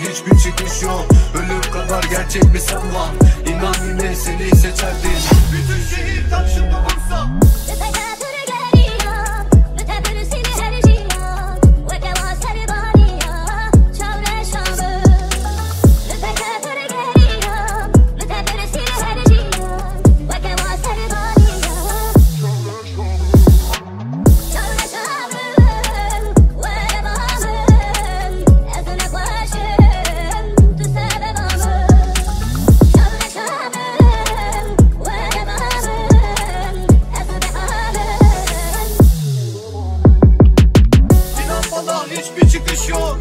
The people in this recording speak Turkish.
hiçbir çıkış yok. Ölüm kadar gerçek bir sanma İnan yine seni seçerdi. çıkış yok